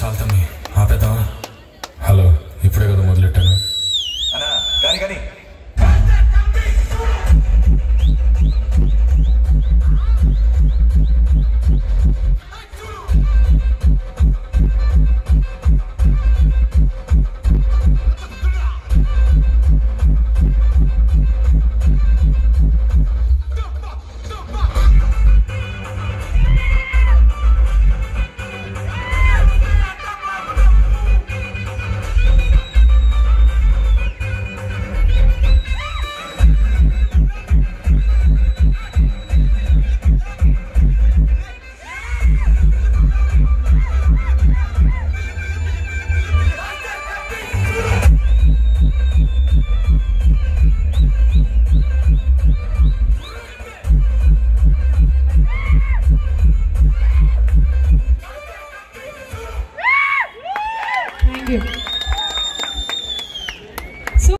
చాలు తమ్మి ఆపేద్దామా హలో ఇప్పుడే కదా మొదలెట్టాను. అనా కానీ కానీ.